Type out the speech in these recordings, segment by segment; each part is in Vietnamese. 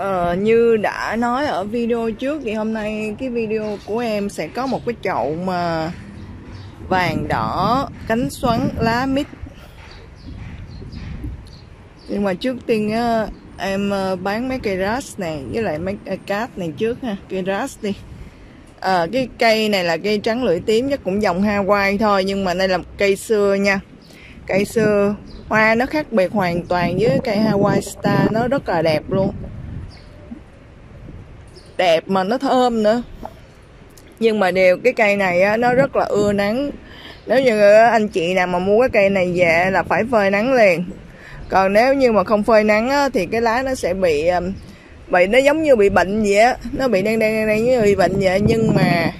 Ờ, như đã nói ở video trước thì hôm nay cái video của em sẽ có một cái chậu mà vàng đỏ cánh xoắn lá mít. Nhưng mà trước tiên á, em ờ, bán mấy cây ras này với lại mấy cây cát này trước ha cây ras đi. À, cái cây này là cây trắng lưỡi tím chắc cũng dòng Hawaii thôi nhưng mà đây là một cây xưa nha. Cây xưa hoa nó khác biệt hoàn toàn với cây Hawaii Star nó rất là đẹp luôn đẹp mà nó thơm nữa. Nhưng mà điều cái cây này á, nó rất là ưa nắng. Nếu như ờ, anh chị nào mà mua cái cây này về là phải phơi nắng liền. Còn nếu như mà không phơi nắng á, thì cái lá nó sẽ bị bị nó giống như bị bệnh vậy á. Nó bị đen đen đen như bị bệnh vậy. Nhưng mà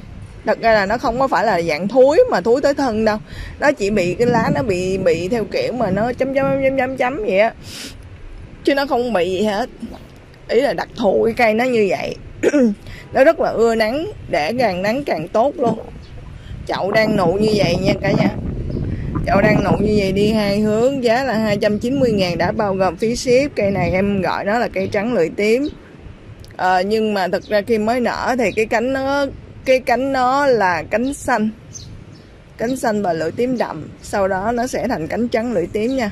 thật ra là nó không có phải là dạng thúi mà thúi tới thân đâu. Nó chỉ bị cái lá nó bị bị theo kiểu mà nó chấm chấm chấm chấm chấm vậy á. Chứ nó không bị gì hết. Ý là đặc thù cái cây nó như vậy. nó rất là ưa nắng để càng nắng càng tốt luôn. Chậu đang nụ như vậy nha cả nhà. Chậu đang nụ như vậy đi hai hướng giá là 290 ngàn đã bao gồm phí ship. Cây này em gọi nó là cây trắng lưỡi tím. À, nhưng mà thật ra khi mới nở thì cái cánh nó cái cánh nó là cánh xanh. Cánh xanh và lưỡi tím đậm. Sau đó nó sẽ thành cánh trắng lưỡi tím nha.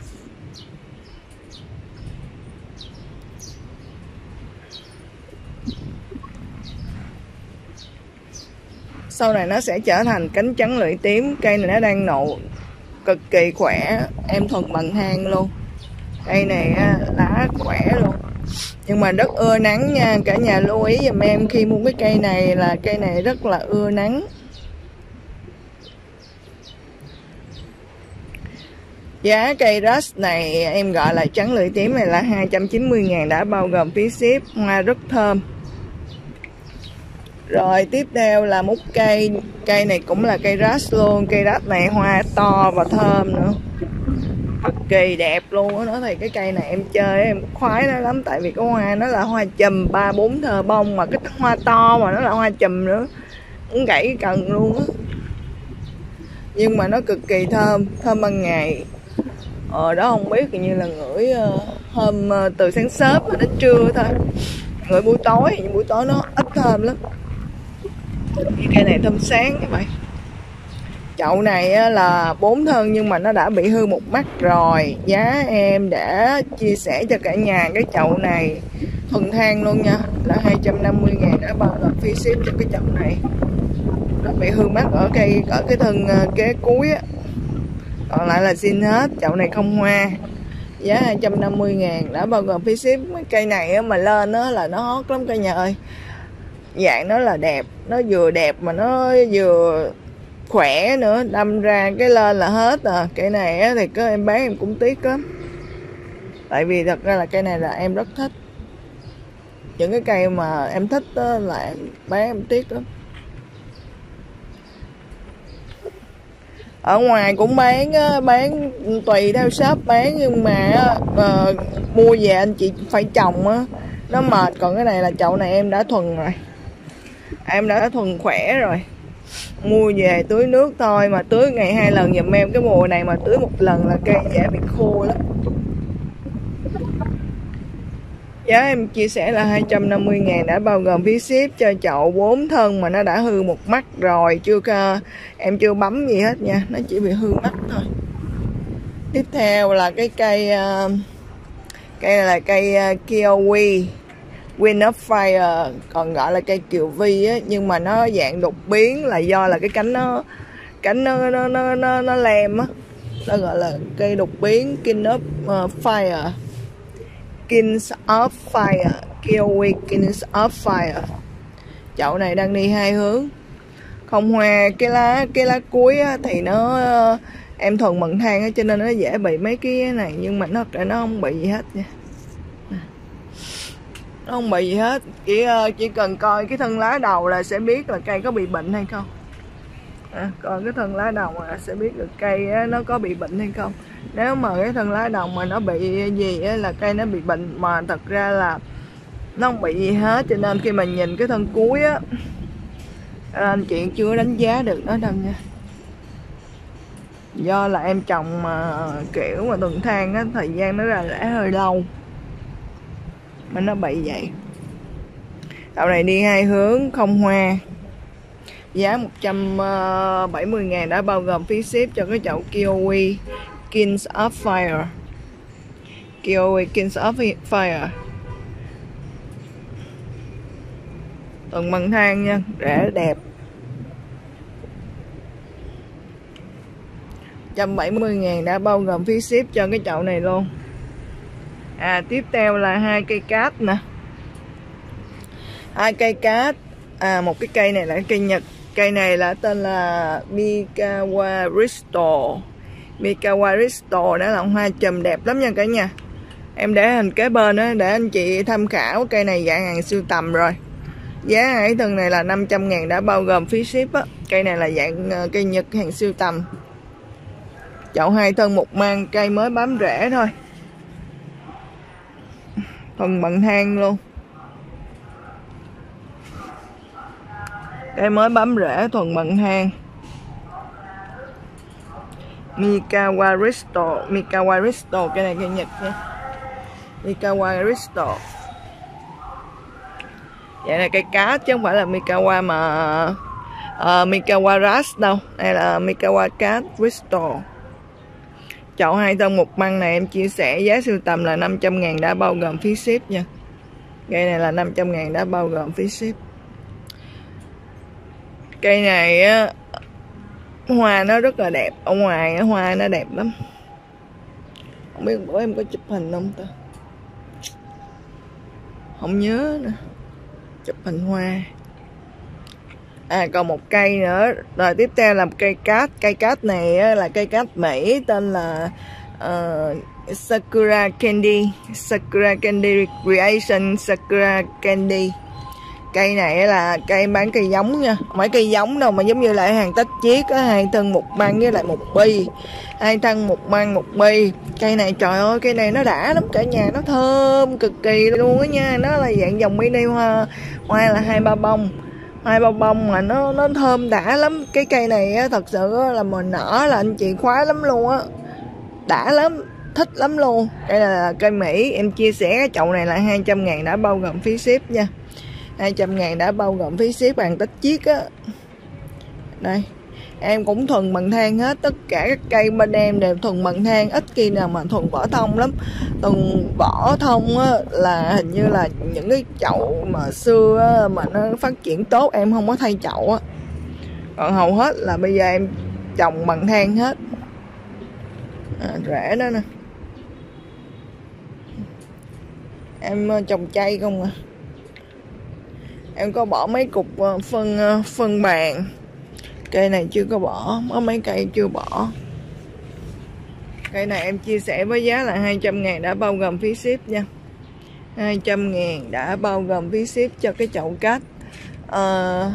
Sau này nó sẽ trở thành cánh trắng lưỡi tím cây này nó đang nụ cực kỳ khỏe em thuần bằng hang luôn. Cây này lá khỏe luôn. Nhưng mà rất ưa nắng nha cả nhà lưu ý giùm em khi mua cái cây này là cây này rất là ưa nắng. Giá cây rust này em gọi là trắng lưỡi tím này là 290 ngàn đã bao gồm phí ship, hoa rất thơm rồi, tiếp theo là mút cây. Cây này cũng là cây rát luôn. Cây rát này hoa to và thơm nữa. Cực kỳ đẹp luôn á. Nói thì cái cây này em chơi em khoái nó lắm. Tại vì cái hoa nó là hoa chùm ba bốn thơ bông mà cái hoa to mà nó là hoa chùm nữa. Cũng gãy cái cần luôn á. Nhưng mà nó cực kỳ thơm thơm ban ngày. Ờ đó không biết như là ngửi ờ, hôm ờ, từ sáng sớm đến trưa thôi. Ngửi buổi tối, nhưng buổi tối nó ít thơm lắm cây này thơm sáng các bạn. Chậu này là bốn thân nhưng mà nó đã bị hư một mắt rồi. Giá em đã chia sẻ cho cả nhà cái chậu này thuần thang luôn nha. Là 250 ngàn, đã bao gồm phí ship cho cái chậu này. Nó bị hư mắt ở cây, ở cái thân ờ, kế cuối á. Còn lại là xin hết, chậu này không hoa. Giá 250 ngàn, đã bao gồm phí ship. Cây này mà lên đó là nó hot lắm cả nhà ơi dạng nó là đẹp nó vừa đẹp mà nó vừa khỏe nữa đâm ra cái lên là hết à. Cây này á, thì có em bán em cũng tiếc lắm. Tại vì thật ra là cây này là em rất thích. Những cái cây mà em thích đó là em bán em tiếc lắm. Ở ngoài cũng bán bán tùy theo shop bán nhưng mà uh, mua về anh chị phải trồng á. Nó mệt còn cái này là chậu này em đã thuần rồi em đã thuần khỏe rồi. Mua về tưới nước thôi, mà tưới ngày hai lần giùm em cái mùa này mà tưới một lần là cây dễ bị khô lắm. Giá em chia sẻ là 250 ngàn, đã bao gồm phí ship cho chậu 4 thân mà nó đã hư một mắt rồi, chưa em chưa bấm gì hết nha, nó chỉ bị hư mắt thôi. Tiếp theo là cái cây ờ, cây này là cây ờ, kiwi. Wind of Fire còn gọi là cây kiều vi á nhưng mà nó dạng đột biến là do là cái cánh nó cánh nó nó nó nó, nó lem á. Nó gọi là cây đột biến King of uh, Fire. Kings of Fire Kiwi Kings of Fire. Chậu này đang đi hai hướng. Không hoa cái lá cái lá cuối á, thì nó uh, em thuần mận than á cho nên nó dễ bị mấy cái này nhưng mà nó nó không bị gì hết nha không bị gì hết. Chỉ ờ, chỉ cần coi cái thân lá đầu là sẽ biết là cây có bị bệnh hay không. À, coi cái thân lá đầu là sẽ biết được cây nó có bị bệnh hay không. Nếu mà cái thân lá đầu mà nó bị gì là cây nó bị bệnh mà thật ra là nó không bị gì hết. Cho nên khi mà nhìn cái thân cuối á à, anh chị chưa đánh giá được nó đâu nha. Do là em trồng mà kiểu mà tuần thang á thời gian nó ra lẽ hơi lâu mà nó bị vậy. Chậu này đi hai hướng không hoa. Giá 170 ờ, ngàn đã bao gồm phí ship cho cái chậu Kiwi Kings of Fire. Kiwi Kings of Fire. Tuần bằng thang nha, rẻ, đẹp. 170 ngàn đã bao gồm phí ship cho cái chậu này luôn à tiếp theo là hai cây cát nè. Hai cây cát. À một cái cây này là cây nhật. Cây này là tên là Mikawa Risto Mikawa Risto đó là hoa chùm đẹp lắm nha cả nhà. Em để hình kế bên đó để anh chị tham khảo cây này dạng hàng siêu tầm rồi. Giá hải thân này là 500 ngàn, đã bao gồm phí ship á. Cây này là dạng ờ, cây nhật hàng siêu tầm. Chậu hai thân một mang, cây mới bám rễ thôi phần bằng thang luôn. Cây mới bấm rễ thuần bằng thang. Mikawaristo Mikawaristo cây cái này cây Nhật nha mikawaristo. Vậy là cây cá chứ không phải là Mikawa mà uh, Mikawaras đâu đây là Mikawa cá Risto chậu hai tông một băng này em chia sẻ giá siêu tầm là 500 ngàn đã bao gồm phí ship nha. Cây này là 500 ngàn đã bao gồm phí ship. Cây này á hoa nó rất là đẹp ở ngoài á, hoa nó đẹp lắm. Không biết bữa em có chụp hình không ta? Không nhớ nữa. Chụp hình hoa à còn một cây nữa. Rồi tiếp theo là một cây cát. Cây cát này là cây cát mỹ tên là uh, sakura candy. Sakura candy creation sakura candy. Cây này là cây bán cây giống nha. Mấy cây giống đâu mà giống như lại hàng tách chiếc á. Hai thân một măng với lại một bi. Hai thân một măng một bi. Cây này trời ơi cây này nó đã lắm. Cả nhà nó thơm cực kỳ luôn á nha. Nó là dạng dòng mini hoa hoa là hai ba bông hai bông bông mà nó nó thơm đã lắm. Cái cây này á, thật sự á, là mà nở là anh chị khoái lắm luôn á. Đã lắm thích lắm luôn. Đây là cây Mỹ. Em chia sẻ cái chậu này là 200 ngàn đã bao gồm phí ship nha. 200 ngàn đã bao gồm phí ship bằng tích chiết á. Đây em cũng thuần bằng than hết tất cả các cây bên em đều thuần bằng than ít khi nào mà thuần vỏ thông lắm. Thuần vỏ thông á, là hình như là những cái chậu mà xưa á, mà nó phát triển tốt em không có thay chậu á. Còn hầu hết là bây giờ em trồng bằng than hết. À, rễ đó nè. Em ờ, trồng chay không à? Em có bỏ mấy cục ờ, phân ờ, phân bàn cây này chưa có bỏ có mấy cây chưa bỏ. Cây này em chia sẻ với giá là 200 ngàn đã bao gồm phí ship nha. 200 ngàn đã bao gồm phí ship cho cái chậu cát, uh,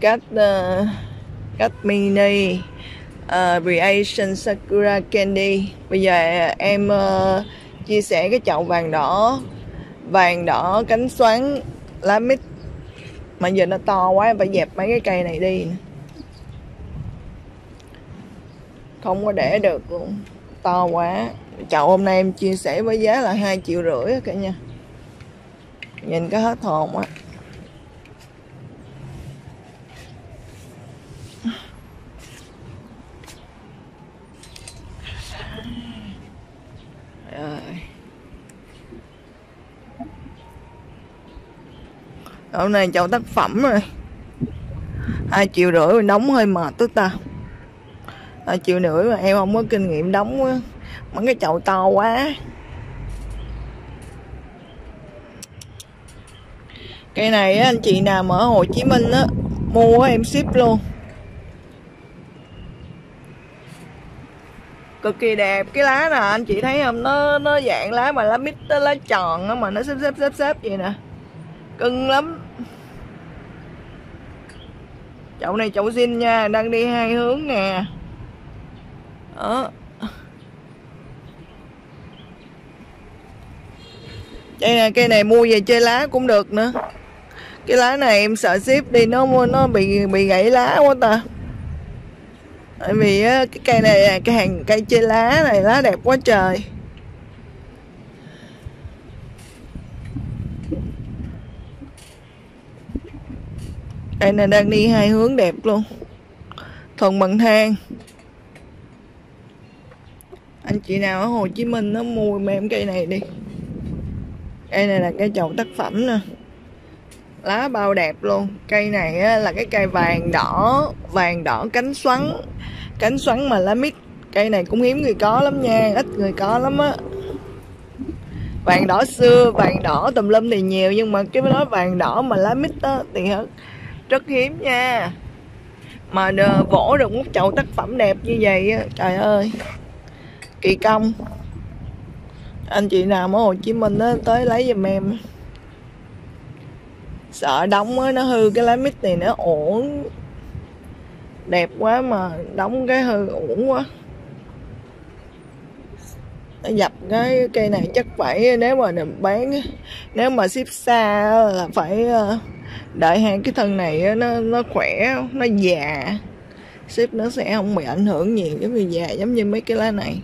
cát uh, cát mini ờ, uh, Reaction Sakura Candy. Bây giờ em uh, chia sẻ cái chậu vàng đỏ vàng đỏ cánh xoắn lá mít. Mà giờ nó to quá em phải dẹp mấy cái cây này đi không có để được luôn to quá. Chậu hôm nay em chia sẻ với giá là hai triệu rưỡi cả nha nhìn cái hết hồn á. Hôm nay chậu tác phẩm rồi. Hai triệu rưỡi mình đóng hơi mệt tức ta à, triệu rưỡi mà em không có kinh nghiệm đóng á. Mấy cái chậu to quá. Cây này á, anh chị nào ở Hồ Chí Minh á mua em ship luôn. Cực kỳ đẹp. Cái lá nè anh chị thấy không? Nó nó dạng lá mà lá mít lá tròn á mà nó xếp xếp xếp xếp vậy nè. Cưng lắm. Chậu này chậu xin nha đang đi hai hướng nè ờ. đây nè, cây này mua về chơi lá cũng được nữa. Cái lá này em sợ ship đi, nó nó bị bị gãy lá quá ta. Tại vì cái cây này, cái hàng cây chơi lá này, lá đẹp quá trời. Cây này đang đi hai hướng đẹp luôn. Thuần bằng thang chị nào ở Hồ Chí Minh nó mua em cây này đi. Cây này là cây chậu tác phẩm nè. Lá bao đẹp luôn. Cây này á, là cái cây vàng đỏ vàng đỏ cánh xoắn. Cánh xoắn mà lá mít. Cây này cũng hiếm người có lắm nha ít người có lắm á. Vàng đỏ xưa vàng đỏ tùm lum thì nhiều nhưng mà cái đó vàng đỏ mà lá mít á thì rất hiếm nha. Mà vỗ được một chậu tác phẩm đẹp như vậy á trời ơi kỳ công. Anh chị nào ở Hồ Chí Minh á, tới lấy giùm em. Sợ đóng á, nó hư cái lá mít này nó ổn. Đẹp quá mà đóng cái hư ổn quá. Nó dập cái cây này chắc phải, nếu mà bán nếu mà ship xa là phải ờ, đợi hai cái thân này nó nó khỏe, nó già. Ship nó sẽ không bị ảnh hưởng nhiều giống như già, giống như mấy cái lá này.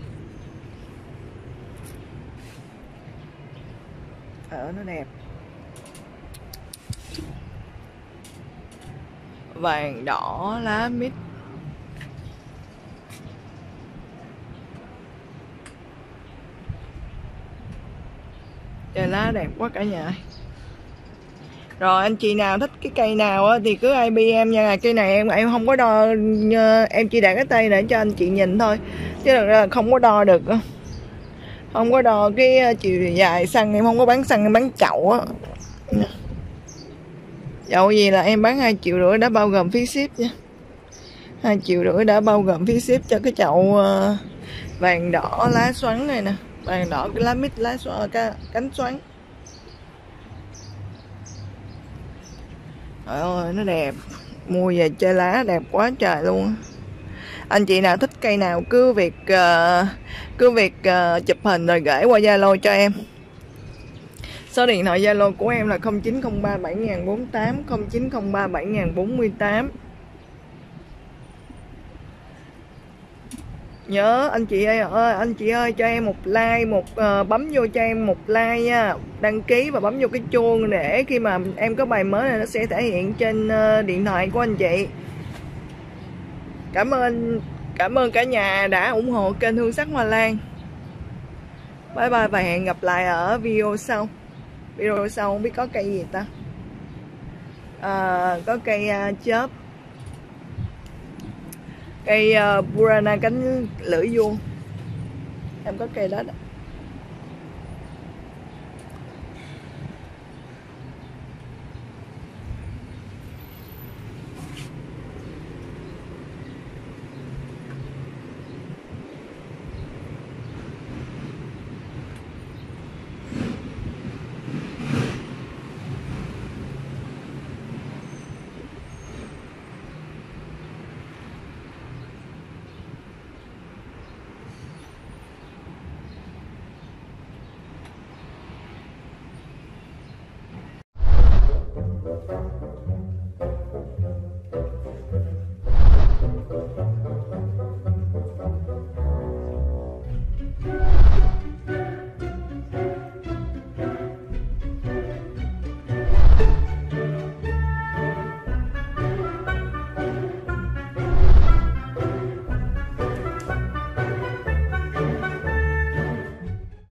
Nó đẹp vàng đỏ lá mít. Trời lá đẹp quá cả nhà. Rồi anh chị nào thích cái cây nào á, thì cứ IBM nha. Cây này em em không có đo ờ, em chỉ đặt cái tay để cho anh chị nhìn thôi. Chứ thật ra không có đo được không có đo cái ờ, chiều dài xăng em không có bán xăng em bán chậu á. Chậu gì là em bán hai triệu rưỡi đã bao gồm phí ship nha. Hai triệu rưỡi đã bao gồm phí ship cho cái chậu ờ, vàng đỏ lá xoắn này nè. Vàng đỏ cái lá mít lá xoắn, cái cánh xoắn. Trời ơi nó đẹp. Mua về chơi lá đẹp quá trời luôn anh chị nào thích cây nào cứ việc uh, cứ việc uh, chụp hình rồi gửi qua zalo cho em. Số điện thoại Zalo của em là 0903 7048 0903 7048 Nhớ anh chị ơi ơi anh chị ơi cho em một like một uh, bấm vô cho em một like nha. Đăng ký và bấm vô cái chuông để khi mà em có bài mới này nó sẽ thể hiện trên uh, điện thoại của anh chị cảm ơn cảm ơn cả nhà đã ủng hộ kênh hương sắc hoa lan. Bye bye và hẹn gặp lại ở video sau. Video sau không biết có cây gì ta? À, có cây uh, chớp. Cây à, uh, burana cánh lưỡi vuông. Em có cây đó, đó.